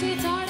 sweetheart.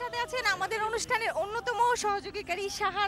সাথে আছেন আমাদের অনুষ্ঠানের অন্যতম সহযোগীকারী সাহা